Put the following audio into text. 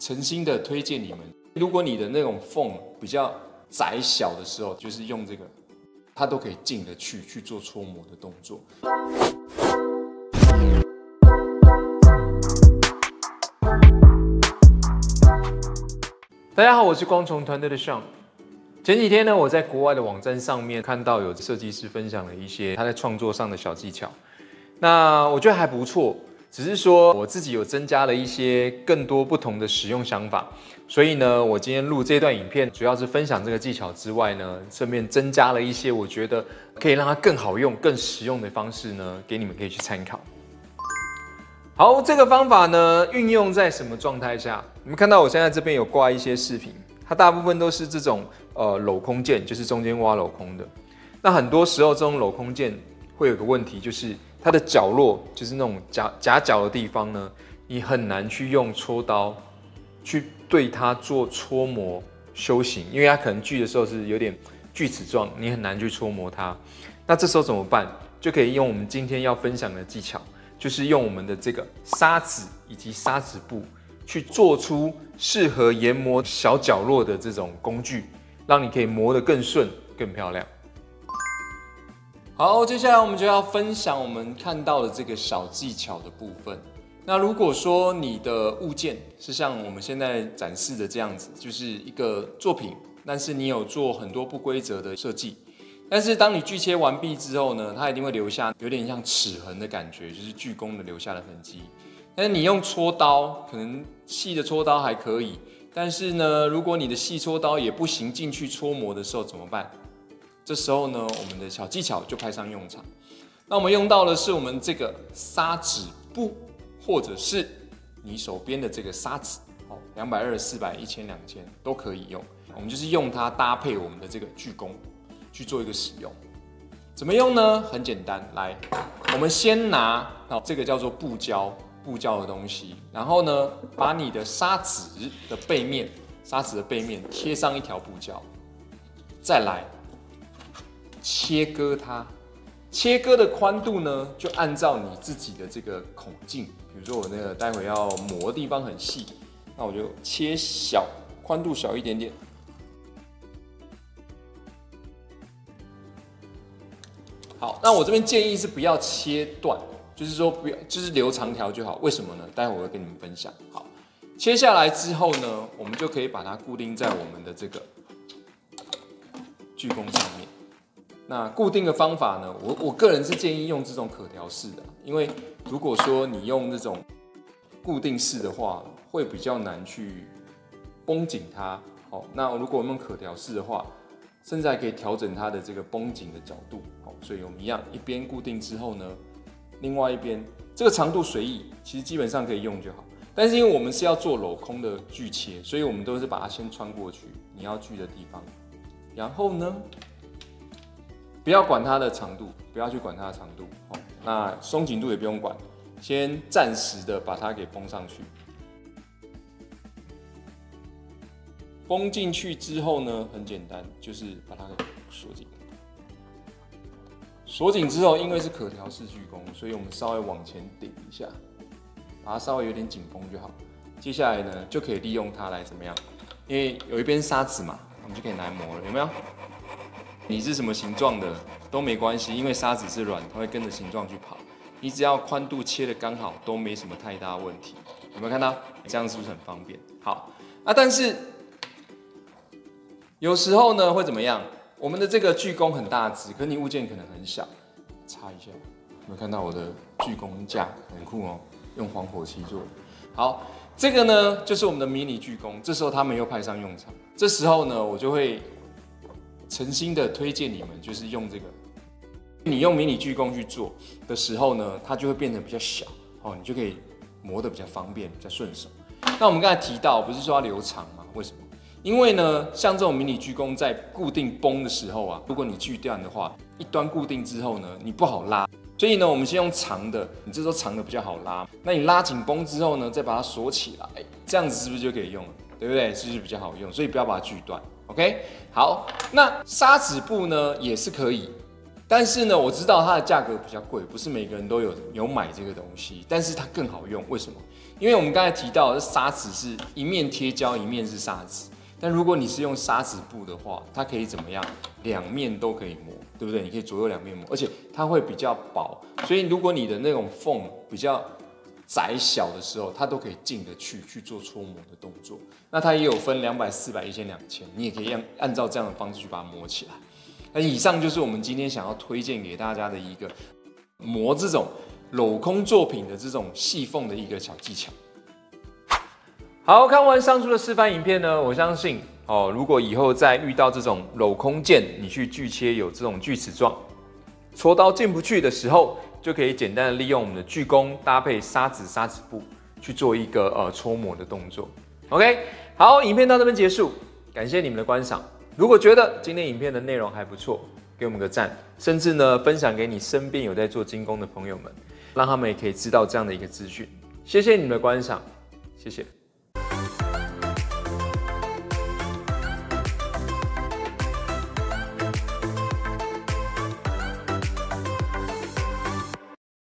诚心的推荐你们，如果你的那种缝比较窄小的时候，就是用这个，它都可以进得去去做搓磨的动作。大家好，我是光虫团队的 Sean。前几天呢，我在国外的网站上面看到有设计师分享了一些他在创作上的小技巧，那我觉得还不错。只是说我自己有增加了一些更多不同的使用想法，所以呢，我今天录这段影片，主要是分享这个技巧之外呢，顺便增加了一些我觉得可以让它更好用、更实用的方式呢，给你们可以去参考。好，这个方法呢，运用在什么状态下？你们看到我现在这边有挂一些视频，它大部分都是这种呃镂空键，就是中间挖镂空的。那很多时候这种镂空键会有个问题，就是。它的角落就是那种夹夹角的地方呢，你很难去用搓刀去对它做搓磨修行，因为它可能锯的时候是有点锯齿状，你很难去搓磨它。那这时候怎么办？就可以用我们今天要分享的技巧，就是用我们的这个砂纸以及砂纸布去做出适合研磨小角落的这种工具，让你可以磨得更顺、更漂亮。好，接下来我们就要分享我们看到的这个小技巧的部分。那如果说你的物件是像我们现在展示的这样子，就是一个作品，但是你有做很多不规则的设计，但是当你锯切完毕之后呢，它一定会留下有点像齿痕的感觉，就是锯工的留下的痕迹。但是你用搓刀，可能细的搓刀还可以，但是呢，如果你的细搓刀也不行进去搓磨的时候怎么办？这时候呢，我们的小技巧就派上用场。那我们用到的是我们这个砂纸布，或者是你手边的这个砂纸，哦，两百二、四百、一千、两千都可以用。我们就是用它搭配我们的这个锯工去做一个使用。怎么用呢？很简单，来，我们先拿哦这个叫做布胶，布胶的东西，然后呢，把你的砂纸的背面，砂纸的背面贴上一条布胶，再来。切割它，切割的宽度呢，就按照你自己的这个孔径。比如说我那个待会要磨的地方很细，那我就切小，宽度小一点点。好，那我这边建议是不要切断，就是说不要，就是留长条就好。为什么呢？待会我会跟你们分享。好，切下来之后呢，我们就可以把它固定在我们的这个锯工上面。那固定的方法呢？我我个人是建议用这种可调式的，因为如果说你用这种固定式的话，会比较难去绷紧它。好，那如果我们用可调式的话，甚至还可以调整它的这个绷紧的角度。好，所以我们一样，一边固定之后呢，另外一边这个长度随意，其实基本上可以用就好。但是因为我们是要做镂空的锯切，所以我们都是把它先穿过去你要锯的地方，然后呢？不要管它的长度，不要去管它的长度，哦，那松紧度也不用管，先暂时的把它给绷上去。绷进去之后呢，很简单，就是把它给锁紧。锁紧之后，因为是可调式锯弓，所以我们稍微往前顶一下，把它稍微有点紧绷就好。接下来呢，就可以利用它来怎么样？因为有一边砂纸嘛，我们就可以来磨了，有没有？你是什么形状的都没关系，因为沙子是软，它会跟着形状去跑。你只要宽度切的刚好，都没什么太大问题。有没有看到？这样是不是很方便？好啊，但是有时候呢会怎么样？我们的这个锯工很大只，可你物件可能很小，擦一下。有没有看到我的锯工架很酷哦？用黄火漆做。好，这个呢就是我们的迷你锯工，这时候他们又派上用场。这时候呢，我就会。诚心的推荐你们，就是用这个。你用迷你锯工去做的时候呢，它就会变得比较小哦，你就可以磨得比较方便，比较顺手。那我们刚才提到，不是说要留长吗？为什么？因为呢，像这种迷你锯工在固定绷的时候啊，如果你锯断的话，一端固定之后呢，你不好拉。所以呢，我们先用长的，你这时候长的比较好拉。那你拉紧绷之后呢，再把它锁起来，这样子是不是就可以用了？对不对？是不是比较好用？所以不要把它锯断。OK，好，那砂纸布呢也是可以，但是呢，我知道它的价格比较贵，不是每个人都有有买这个东西，但是它更好用。为什么？因为我们刚才提到砂纸是一面贴胶，一面是砂纸。但如果你是用砂纸布的话，它可以怎么样？两面都可以磨，对不对？你可以左右两面磨，而且它会比较薄，所以如果你的那种缝比较窄小的时候，它都可以进得去去做搓磨的动作。那它也有分两百、四百、一千、两千，你也可以按按照这样的方式去把它磨起来。那以上就是我们今天想要推荐给大家的一个磨这种镂空作品的这种细缝的一个小技巧。好看完上述的示范影片呢，我相信哦，如果以后再遇到这种镂空件，你去锯切有这种锯齿状，戳刀进不去的时候，就可以简单的利用我们的锯工搭配砂纸砂纸布去做一个呃搓磨的动作。OK，好，影片到这边结束，感谢你们的观赏。如果觉得今天影片的内容还不错，给我们个赞，甚至呢分享给你身边有在做精工的朋友们，让他们也可以知道这样的一个资讯。谢谢你们的观赏，谢谢。